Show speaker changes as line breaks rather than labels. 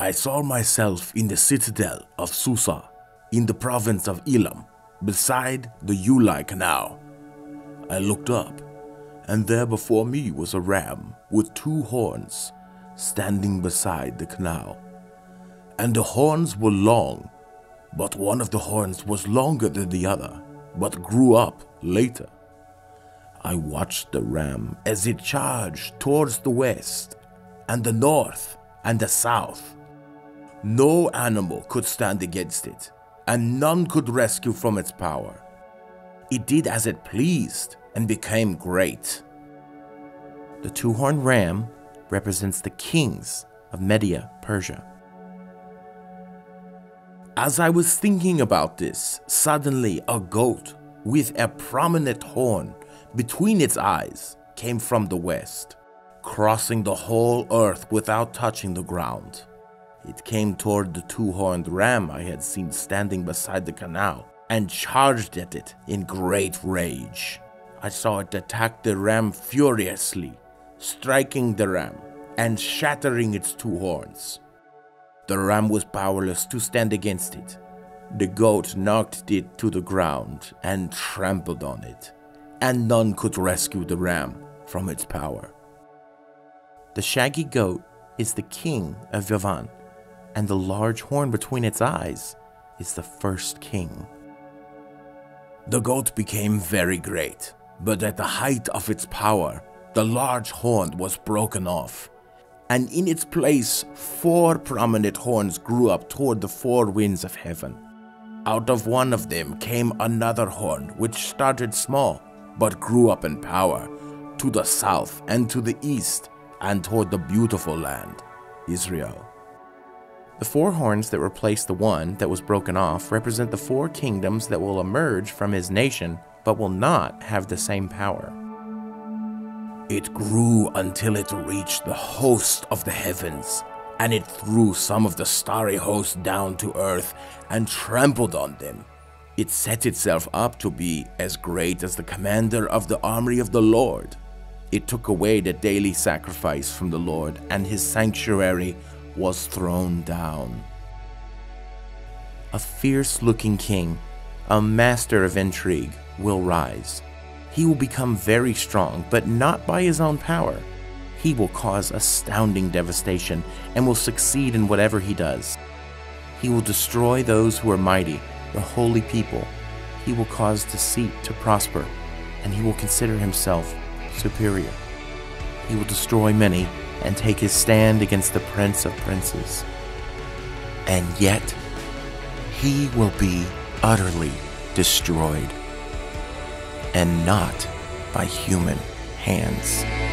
I saw myself in the citadel of Susa, in the province of Elam, beside the Ulai Canal. I looked up, and there before me was a ram with two horns standing beside the canal. And the horns were long, but one of the horns was longer than the other, but grew up later. I watched the ram as it charged towards the west, and the north, and the south. No animal could stand against it, and none could rescue from its power. It did as it pleased and became great.
The two horned ram represents the kings of Media, Persia.
As I was thinking about this, suddenly a goat with a prominent horn between its eyes came from the west, crossing the whole earth without touching the ground. It came toward the two horned ram I had seen standing beside the canal and charged at it in great rage. I saw it attack the ram furiously, striking the ram and shattering its two horns. The ram was powerless to stand against it. The goat knocked it to the ground and trampled on it, and none could rescue the ram from its power.
The shaggy goat is the king of Yavan, and the large horn between its eyes is the first king.
The goat became very great, but at the height of its power, the large horn was broken off, and in its place, four prominent horns grew up toward the four winds of heaven. Out of one of them came another horn, which started small, but grew up in power, to the south and to the east, and toward the beautiful land, Israel.
The four horns that replace the one that was broken off represent the four kingdoms that will emerge from his nation, but will not have the same power.
It grew until it reached the host of the heavens, and it threw some of the starry host down to earth and trampled on them. It set itself up to be as great as the commander of the army of the Lord. It took away the daily sacrifice from the Lord, and his sanctuary was thrown down.
A fierce looking king, a master of intrigue, will rise. He will become very strong, but not by his own power. He will cause astounding devastation and will succeed in whatever he does. He will destroy those who are mighty, the holy people. He will cause deceit to prosper, and he will consider himself superior. He will destroy many and take his stand against the Prince of Princes. And yet, he will be utterly destroyed, and not by human hands.